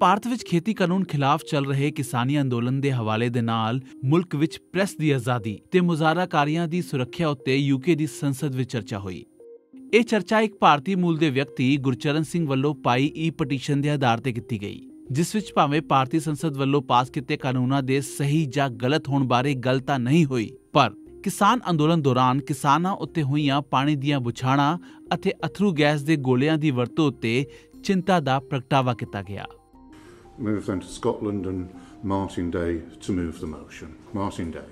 ਭਾਰਤ ਵਿੱਚ ਖੇਤੀ ਕਾਨੂੰਨ ਖਿਲਾਫ ਚੱਲ ਰਹੇ ਕਿਸਾਨੀ ਅੰਦੋਲਨ ਦੇ ਹਵਾਲੇ ਦੇ ਨਾਲ ਮੁਲਕ ਵਿੱਚ ਪ੍ਰੈਸ ਦੀ ਆਜ਼ਾਦੀ ਤੇ ਮੁਜ਼ਾਹਰਾਕਾਰੀਆਂ ਦੀ ਸੁਰੱਖਿਆ ਉੱਤੇ ਯੂਕੇ ਦੀ ਸੰਸਦ ਵਿੱਚ ਚਰਚਾ ਹੋਈ। ਇਹ ਚਰਚਾ ਇੱਕ ਭਾਰਤੀ ਮੂਲ ਦੇ ਵਿਅਕਤੀ ਗੁਰਚਰਨ ਸਿੰਘ ਵੱਲੋਂ ਪਾਈ ਈ ਪਟੀਸ਼ਨ ਦੇ ਆਧਾਰ ਤੇ ਕੀਤੀ ਗਈ, ਜਿਸ ਵਿੱਚ ਭਾਵੇਂ ਭਾਰਤੀ ਸੰਸਦ ਵੱਲੋਂ ਪਾਸ ਕੀਤੇ ਕਾਨੂੰਨਾਂ ਦੇ ਸਹੀ ਜਾਂ ਗਲਤ ਹੋਣ ਬਾਰੇ ਗੱਲ ਤਾਂ ਨਹੀਂ ਹੋਈ, ਪਰ ਕਿਸਾਨ ਅੰਦੋਲਨ ਦੌਰਾਨ ਕਿਸਾਨਾਂ ਉੱਤੇ ਹੋਈਆਂ ਪਾਣੀ ਦੀਆਂ ਬੁਛਾਣਾ ਅਤੇ ਅਥਰੂ ਗੈਸ ਦੇ ਗੋਲਿਆਂ ਦੀ ਵਰਤੋਂ ਉੱਤੇ ਚਿੰਤਾ ਦਾ ਪ੍ਰਗਟਾਵਾ ਕੀਤਾ ਗਿਆ। Move then to Scotland and Martin Day to move the motion. Martin Day.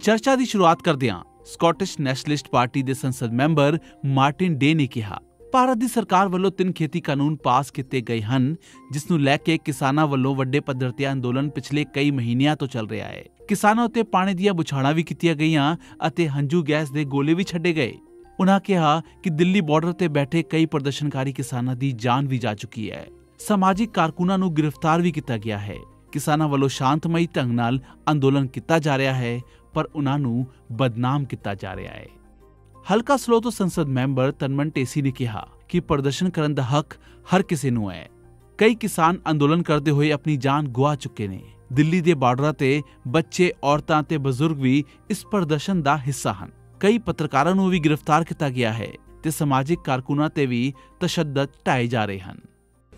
ਚਰਚਾ ਦੀ ਸ਼ੁਰੂਆਤ ਕਰਦਿਆਂ ਸਕਾਟਿਸ਼ ਨੈਸ਼ਨਲਿਸਟ ਪਾਰਟੀ ਦੇ ਸੰਸਦ ਮੈਂਬਰ ਮਾਰਟਿਨ ਡੇ ਨੇ ਕਿਹਾ, ਭਾਰਤ ਦੀ ਸਰਕਾਰ ਵੱਲੋਂ ਤਿੰਨ ਖੇਤੀ ਕਾਨੂੰਨ ਪਾਸ ਕੀਤੇ ਗਏ ਹਨ, ਜਿਸ ਨੂੰ ਲੈ ਕੇ ਕਿਸਾਨਾਂ ਵੱਲੋਂ ਵੱਡੇ ਪੱਧਰ ਤੇ ਅੰਦੋਲਨ ਪਿਛਲੇ ਕਈ ਮਹੀਨਿਆਂ ਤੋਂ ਚੱਲ ਰਿਹਾ ਹੈ ਕਿਸਾਨਾਂ ਉੱਤੇ ਪਾਣੀ ਦੀਆਂ ਬੁਛਾੜਾਂ ਵੀ ਕੀਤੀਆਂ ਗਈਆਂ ਅਤੇ ਹੰਝੂ ਗੈਸ ਦੇ ਗੋਲੇ ਵੀ ਛੱਡੇ ਗਏ ਉਨ੍ਹਾਂ ਕਿਹਾ ਕਿ ਦਿੱਲੀ ਬਾਰਡਰ ਤੇ ਬੈਠੇ ਕਈ ਪ੍ਰਦਰਸ਼ਨਕਾਰੀ ਕਿਸਾਨਾਂ ਦੀ ਜਾਨ ਵੀ ਜਾ ਚੁੱਕੀ ਹੈ ਸਮਾਜਿਕ ਕਾਰਕੁਨਾਂ ਨੂੰ ਗ੍ਰਿਫਤਾਰ ਵੀ ਕੀਤਾ ਗਿਆ ਹੈ। ਕਿਸਾਨਾਂ ਵੱਲੋਂ ਸ਼ਾਂਤਮਈ ਢੰਗ ਨਾਲ ਅੰਦੋਲਨ ਕੀਤਾ ਜਾ ਰਿਹਾ ਹੈ, ਪਰ ਉਨ੍ਹਾਂ ਨੂੰ ਬਦਨਾਮ ਕੀਤਾ ਜਾ ਰਿਹਾ ਹੈ। ਹਲਕਾ ਸਲੋ ਤੋਂ ਸੰਸਦ ਮੈਂਬਰ ਤਨਮਨ ਟੇਸੀ ਨੇ ਕਿਹਾ ਕਿ ਪ੍ਰਦਰਸ਼ਨ ਕਰਨ ਦਾ ਹੱਕ ਹਰ ਕਿਸੇ ਨੂੰ ਹੈ। ਕਈ ਕਿਸਾਨ ਅੰਦੋਲਨ ਕਰਦੇ ਹੋਏ ਆਪਣੀ ਜਾਨ ਗਵਾ ਚੁੱਕੇ ਨੇ। ਦਿੱਲੀ ਦੇ ਬਾਰਡਰਾਂ ਤੇ ਬੱਚੇ, ਔਰਤਾਂ ਤੇ ਬਜ਼ੁਰਗ ਵੀ ਇਸ ਪ੍ਰਦਰਸ਼ਨ ਦਾ ਹਿੱਸਾ ਹਨ। ਕਈ ਪੱਤਰਕਾਰਾਂ ਨੂੰ ਵੀ ਗ੍ਰਿਫਤਾਰ ਕੀਤਾ ਗਿਆ ਹੈ ਤੇ ਸਮਾਜਿਕ ਕਾਰਕੁਨਾਂ ਤੇ ਵੀ ਤਸ਼ੱਦਦ ਢਾਏ ਜਾ ਰਹੇ ਹਨ।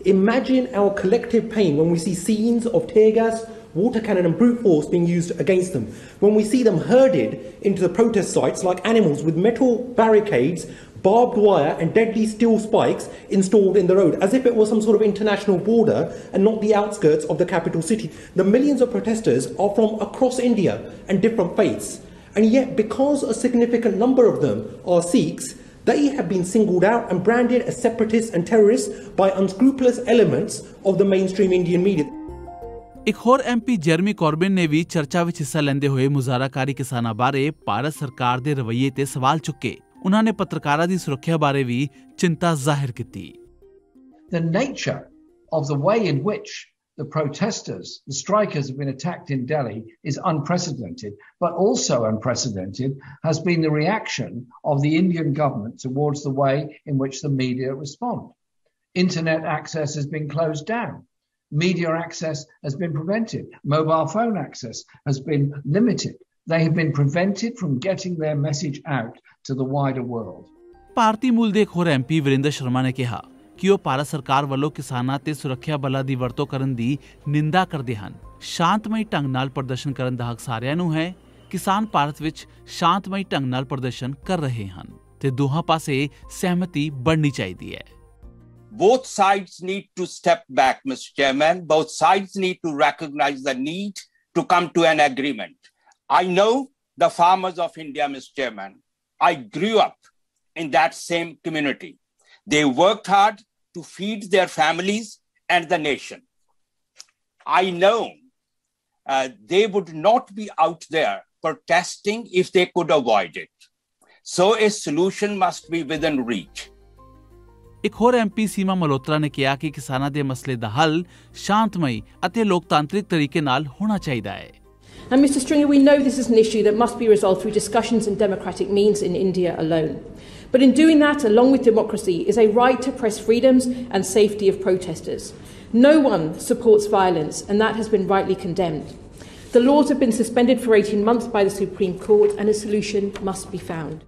Imagine our collective pain when we see scenes of tear gas, water cannon, and brute force being used against them. When we see them herded into the protest sites like animals with metal barricades, barbed wire, and deadly steel spikes installed in the road, as if it was some sort of international border and not the outskirts of the capital city. The millions of protesters are from across India and different faiths. And yet, because a significant number of them are Sikhs, they have been singled out and branded as separatists and terrorists by unscrupulous elements of the mainstream Indian media. ਇੱਕ ਹੋਰ MP journey carbon ਨੇ ਵੀ ਚਰਚਾ ਵਿੱਚ ਹਿੱਸਾ ਲੈਂਦੇ ਹੋਏ ਮੁਜ਼ਾਹਰਾਕਾਰੀ ਕਿਸਾਨਾਂ ਬਾਰੇ ਭਾਰਤ ਸਰਕਾਰ ਦੇ ਰਵੱਈਏ ਤੇ ਸਵਾਲ ਚੁੱਕੇ ਉਹਨਾਂ ਨੇ ਪੱਤਰਕਾਰਾਂ ਦੀ ਸੁਰੱਖਿਆ ਬਾਰੇ ਵੀ ਚਿੰਤਾ ਜ਼ਾਹਿਰ ਕੀਤੀ The nature of the way in which the protesters, the strikers have been attacked in Delhi is unprecedented, but also unprecedented has been the reaction of the Indian government towards the way in which the media respond. Internet access has been closed down. Media access has been prevented. Mobile phone access has been limited. They have been prevented from getting their message out to the wider world. ਭਾਰਤੀ ਮੂਲ ਦੇ ਇੱਕ ਹੋਰ MP Virinder Sharma ਨੇ ਕਿਹਾ ਕਿ ਉਹ ਭਾਰਤ ਸਰਕਾਰ ਵੱਲੋਂ ਕਿਸਾਨਾਂ ਤੇ ਸੁਰੱਖਿਆ ਬਲਾਂ ਦੀ ਵਰਤੋਂ ਕਰਨ ਦੀ ਨਿੰਦਾ ਕਰਦੇ ਹਨ ਸ਼ਾਂਤਮਈ ਢੰਗ ਨਾਲ ਪ੍ਰਦਰਸ਼ਨ ਕਰਨ ਦਾ ਹੱਕ ਸਾਰਿਆਂ ਨੂੰ ਹੈ ਕਿਸਾਨ ਭਾਰਤ ਵਿੱਚ ਸ਼ਾਂਤਮਈ ਢੰਗ ਨਾਲ ਪ੍ਰਦਰਸ਼ਨ ਕਰ ਰਹੇ ਹਨ ਤੇ ਦੋਹਾਂ ਪਾਸੇ ਸਹਿਮਤੀ ਬਣਨੀ ਚਾਹੀਦੀ ਹੈ both sides need to step back, Mr. Chairman. Both sides need to recognize the need to come to an agreement. I know the farmers of India, Mr. Chairman. I grew up in that same community. They worked hard to feed their families and the nation. I know uh, they would not be out there protesting if they could avoid it. So a solution must be within reach. ਇੱਕ ਹੋਰ MP ਸੀਮਾ ਮਲਹੋਤਰਾ ਨੇ ਕਿਹਾ ਕਿ ਕਿਸਾਨਾਂ ਦੇ ਮਸਲੇ ਦਾ ਹੱਲ ਸ਼ਾਂਤਮਈ ਅਤੇ ਲੋਕਤਾਂਤਰਿਕ ਤਰੀਕੇ ਨਾਲ ਹੋਣਾ ਚਾਹੀਦਾ ਹੈ And Mr Stringer, we know this is an issue that must be resolved through discussions and democratic means in India alone. But in doing that, along with democracy, is a right to press freedoms and safety of protesters. No one supports violence, and that has been rightly condemned. The laws have been suspended for 18 months by the Supreme Court, and a solution must be found.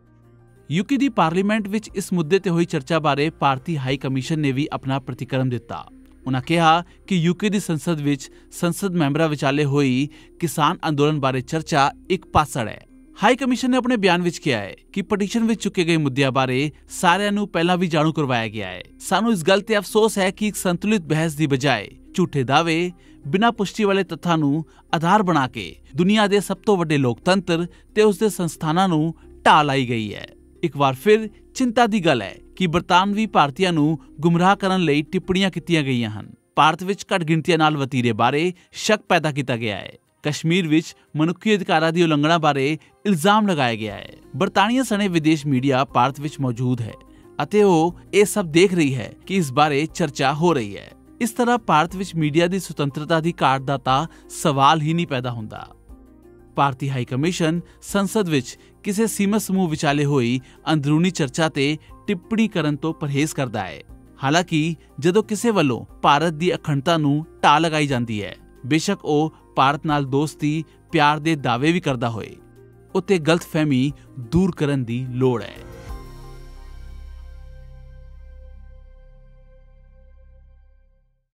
UK the parliament ਵਿੱਚ ਇਸ ਮੁੱਦੇ ਤੇ ਹੋਈ ਚਰਚਾ ਬਾਰੇ ਭਾਰਤੀ high commission ਨੇ ਵੀ ਆਪਣਾ ਪ੍ਰਤੀਕਰਮ ਦਿੱਤਾ ਉਨ੍ਹਾਂ ਕਿਹਾ ਕਿ ਯੂਕੇ ਦੀ ਸੰਸਦ ਵਿੱਚ ਸੰਸਦ ਮੈਂਬਰਾਂ ਵਿਚਾਲੇ ਹੋਈ ਕਿਸਾਨ ਅੰਦੋਲਨ ਬਾਰੇ ਚਰਚਾ ਇੱਕ ਪਾਸੜ ਹੈ। ਹਾਈ ਕਮਿਸ਼ਨ ਨੇ ਆਪਣੇ ਬਿਆਨ ਵਿੱਚ ਕਿਹਾ ਹੈ ਕਿ ਪਟੀਸ਼ਨ ਵਿੱਚ ਚੁੱਕੇ ਗਏ ਮੁੱਦਿਆਂ ਬਾਰੇ ਸਾਰਿਆਂ ਨੂੰ ਪਹਿਲਾਂ ਵੀ ਜਾਣੂ ਕਰਵਾਇਆ ਗਿਆ ਹੈ। ਸਾਨੂੰ ਇਸ ਗੱਲ ਤੇ ਅਫਸੋਸ ਹੈ ਕਿ ਇੱਕ ਸੰਤੁਲਿਤ ਬਹਿਸ ਦੀ ਬਜਾਏ ਝੂਠੇ ਦਾਅਵੇ, ਬਿਨਾਂ ਪੁਸ਼ਟੀ ਵਾਲੇ ਤੱਥਾਂ ਨੂੰ ਆਧਾਰ ਬਣਾ ਕੇ ਦੁਨੀਆ ਦੇ ਸਭ ਤੋਂ ਵੱਡੇ ਲੋਕਤੰਤਰ ਤੇ ਉਸ ਦੇ ਸੰਸਥਾਨਾਂ ਨੂੰ ਢਾਹ ਲਾਈ ਗਈ ਹੈ। ਇੱਕ ਵਾਰ ਫਿਰ ਚਿੰਤਾ ਦੀ ਗੱਲ ਹੈ ਕਿ ਬਰਤਾਨਵੀ ਭਾਰਤੀਆਂ ਨੂੰ ਗੁੰਮਰਾਹ ਕਰਨ ਲਈ ਟਿੱਪਣੀਆਂ ਕੀਤੀਆਂ ਗਈਆਂ ਹਨ। ਭਾਰਤ ਵਿੱਚ ਘੱਟ ਗਿਣਤੀਆਂ ਨਾਲ ਵਤੀਰੇ ਬਾਰੇ ਸ਼ੱਕ ਪੈਦਾ ਕੀਤਾ ਗਿਆ ਹੈ। ਕਸ਼ਮੀਰ ਵਿੱਚ ਮਨੁੱਖੀ ਅਧਿਕਾਰਾਂ ਦੀ ਉਲੰਘਣਾ ਬਾਰੇ ਇਲਜ਼ਾਮ ਲਗਾਇਆ ਗਿਆ ਹੈ। ਬਰਤਾਨੀਆ ਸਣੇ ਵਿਦੇਸ਼ ਮੀਡੀਆ ਭਾਰਤ ਵਿੱਚ ਮੌਜੂਦ ਹੈ ਅਤੇ ਉਹ ਇਹ ਸਭ ਦੇਖ ਰਹੀ ਹੈ ਕਿ ਇਸ ਬਾਰੇ ਚਰਚਾ ਹੋ ਰਹੀ ਹੈ। ਇਸ ਤਰ੍ਹਾਂ ਭਾਰਤ ਵਿੱਚ ਮੀਡੀਆ ਦੀ ਸੁਤੰਤਰਤਾ ਦੀ ਘਾਟ ਦਾ ਤਾਂ ਸਵਾਲ ਹੀ ਨਹੀਂ ਪੈਦਾ ਹੁੰਦਾ। ਭਾਰਤੀ ਹਾਈ ਕਮਿਸ਼ਨ ਸੰਸਦ ਵਿੱਚ ਕਿਸੇ ਸੀਮਤ ਸਮੂਹ ਵਿਚਾਲੇ ਹੋਈ ਅੰਦਰੂਨੀ ਚਰਚਾ ਤੇ ਟਿੱਪਣੀ ਕਰਨ ਤੋਂ ਪਰਹੇਜ਼ ਕਰਦਾ ਹੈ। ਹਾਲਾਂਕਿ, ਜਦੋਂ ਕਿਸੇ ਵੱਲੋਂ ਭਾਰਤ ਦੀ ਅਖੰਡਤਾ ਨੂੰ ਢਾਹ ਲਗਾਈ ਜਾਂਦੀ ਹੈ, ਬੇਸ਼ੱਕ ਉਹ ਭਾਰਤ ਨਾਲ ਦੋਸਤੀ, ਪਿਆਰ ਦੇ ਦਾਅਵੇ ਵੀ ਕਰਦਾ ਹੋਏ। ਉੱਤੇ ਗਲਤਫਹਿਮੀ ਦੂਰ ਕਰਨ ਦੀ ਲੋੜ ਹੈ।